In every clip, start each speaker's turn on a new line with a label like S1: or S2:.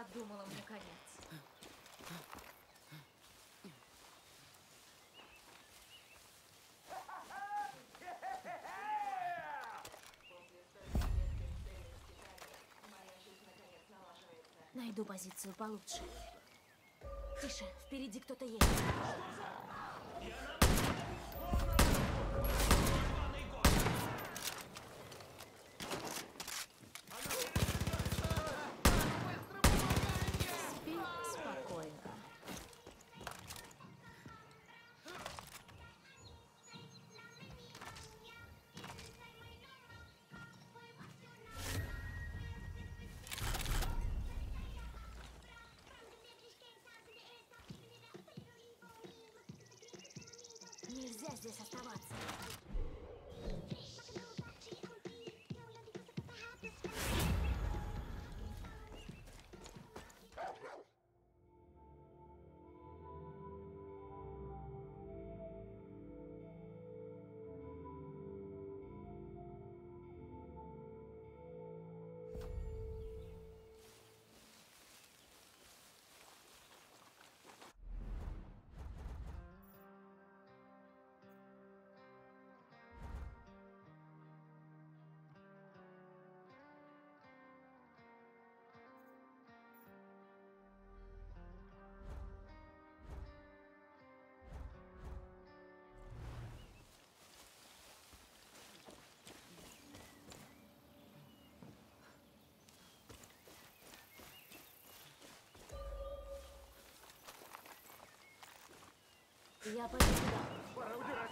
S1: Я думала, мне конец. Найду позицию получше. Тише, впереди кто-то есть. Нельзя здесь оставаться. Я пойду туда.
S2: Пора убирать.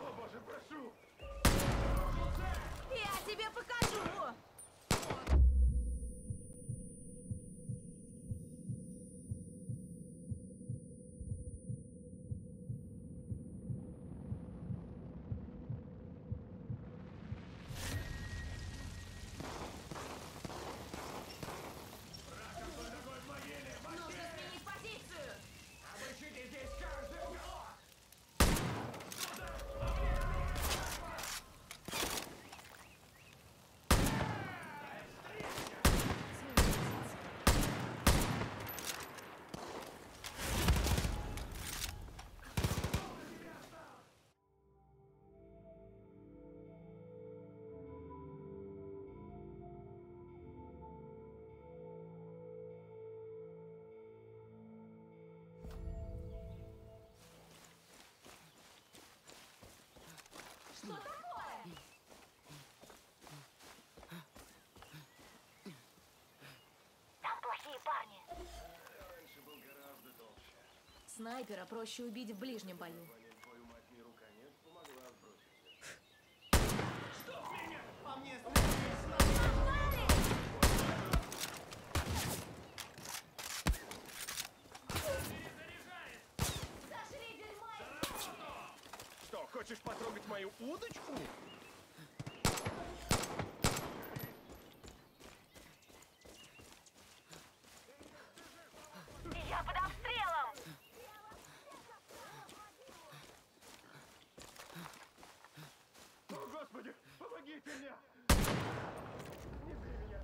S2: О, боже, прошу.
S1: Я тебе покажу! Снайпера проще убить в ближнем бою.
S2: Что, хочешь потрогать мою удочку? Господи, помогите мне! Не бей меня!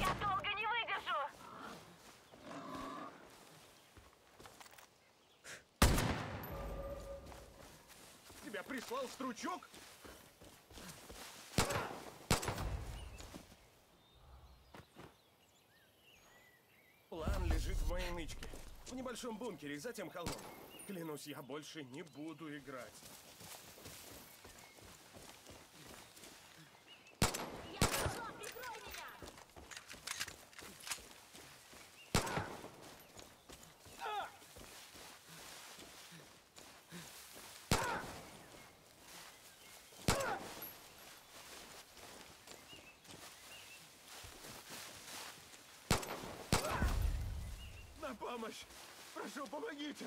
S3: Я долго не выдержу.
S2: Тебя прислал стручок? План лежит в моей нычке. В небольшом бункере, за тем холмом. Клянусь, я больше не буду играть. Помощь! Прошу, помогите!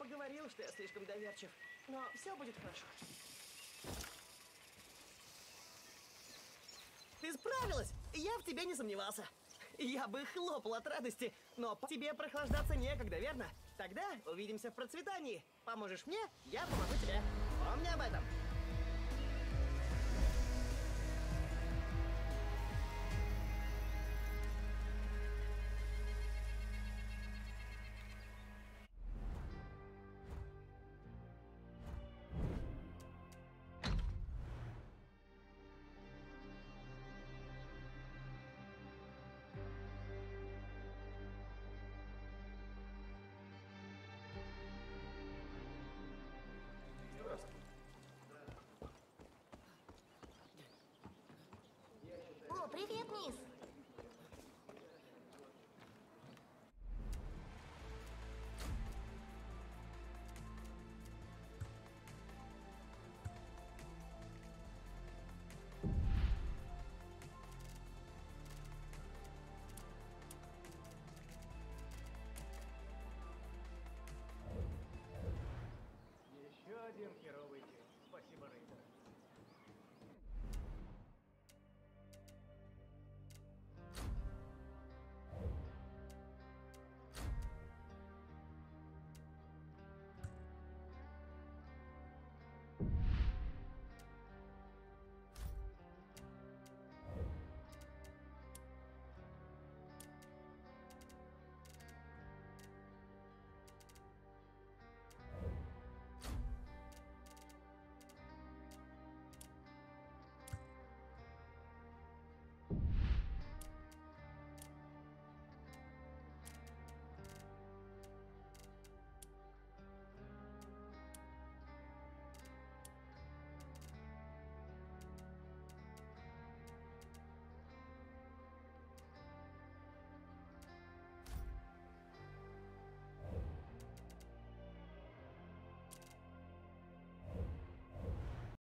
S4: Папа говорил, что я слишком доверчив. Но все будет хорошо. Ты справилась! Я в тебе не сомневался. Я бы хлопал от радости, но по тебе прохлаждаться некогда, верно? Тогда увидимся в процветании. Поможешь мне, я помогу тебе. Помни об этом.